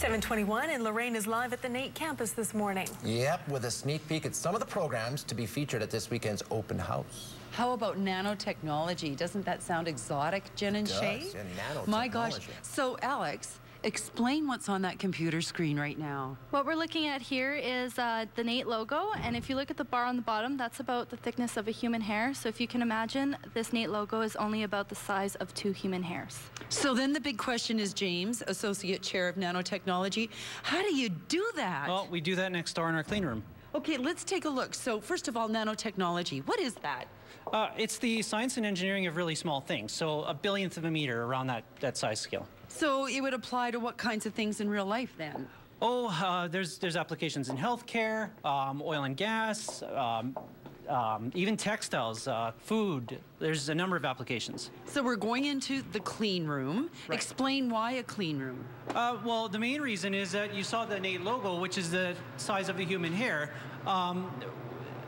721 and Lorraine is live at the NAIT campus this morning. Yep, with a sneak peek at some of the programs to be featured at this weekend's open house. How about nanotechnology? Doesn't that sound exotic, Jen and It Shay? does, yeah, nanotechnology. My gosh. So, Alex, explain what's on that computer screen right now. What we're looking at here is uh, the NAIT logo, and if you look at the bar on the bottom, that's about the thickness of a human hair. So if you can imagine, this NAIT logo is only about the size of two human hairs. So then the big question is, James, Associate Chair of Nanotechnology, how do you do that? Well, we do that next door in our clean room. Okay, let's take a look. So first of all, nanotechnology, what is that? Uh, it's the science and engineering of really small things, so a billionth of a meter around that, that size scale. So it would apply to what kinds of things in real life then? Oh, uh, there's, there's applications in healthcare, um, oil and gas, um, um, even textiles, uh, food. There's a number of applications. So we're going into the clean room. Right. Explain why a clean room. Uh, well, the main reason is that you saw the NAIT logo, which is the size of a human hair.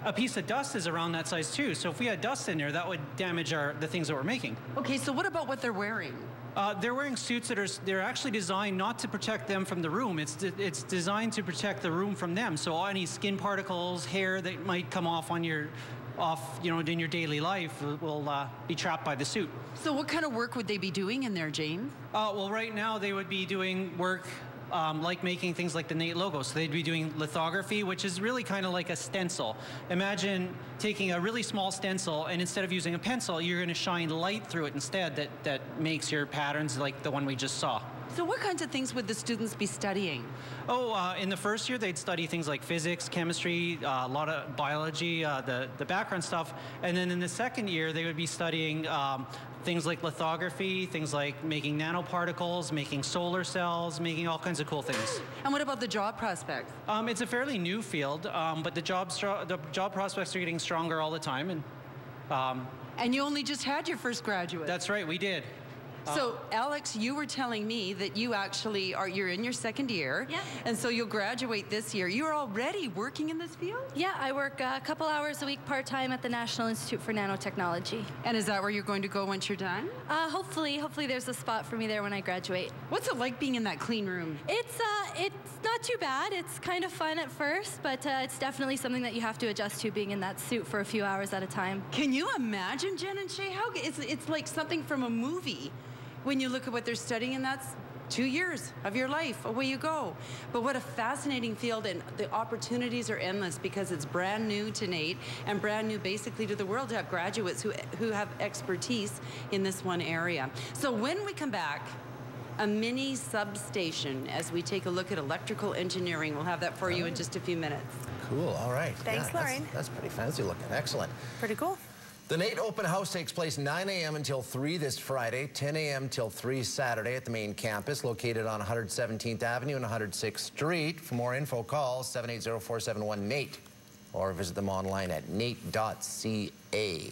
A piece of dust is around that size too. So if we had dust in there, that would damage our the things that we're making. Okay, so what about what they're wearing? Uh, they're wearing suits that are they're actually designed not to protect them from the room. It's de- it's designed to protect the room from them. So any skin particles, hair that might come off on your off you know in your daily life will uh, be trapped by the suit. So what kind of work would they be doing in there, James? Uh, well, right now they would be doing work um, like making things like the NAIT logo. So they'd be doing lithography, which is really kind of like a stencil. Imagine taking a really small stencil and instead of using a pencil, you're going to shine light through it instead that, that makes your patterns like the one we just saw. So what kinds of things would the students be studying? Oh, uh, in the first year, they'd study things like physics, chemistry, uh, a lot of biology, uh, the, the background stuff. And then in the second year, they would be studying um, things like lithography, things like making nanoparticles, making solar cells, making all kinds of cool things. And what about the job prospects? Um, it's a fairly new field, um, but the job, the job prospects are getting stronger all the time. And um, And you only just had your first graduate. that's right, we did. So, Alex, you were telling me that you actually are, you're in your second year. Yeah. And so you'll graduate this year. You're already working in this field? Yeah, I work a couple hours a week part-time at the National Institute for Nanotechnology. And is that where you're going to go once you're done? Uh, hopefully, hopefully there's a spot for me there when I graduate. What's it like being in that clean room? It's uh, it's not too bad. It's kind of fun at first, but uh, it's definitely something that you have to adjust to being in that suit for a few hours at a time. Can you imagine, Jen and Shay? How it's, it's like something from a movie when you look at what they're studying, and that's two years of your life. Away you go. But what a fascinating field, and the opportunities are endless because it's brand new to NAIT and brand new basically to the world to have graduates who, who have expertise in this one area. So when we come back, a mini substation as we take a look at electrical engineering. We'll have that for you in oh. just a few minutes. Cool, all right. Thanks, Yeah, that's- That's, pretty fancy looking, excellent. Pretty cool. The NAIT Open House takes place 9 a.m. until 3 this Friday, 10 a.m. till 3 Saturday at the main campus located on 117th Avenue and 106th Street. For more info, call 780-471-NAIT or visit them online at nait.ca.